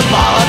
the bottom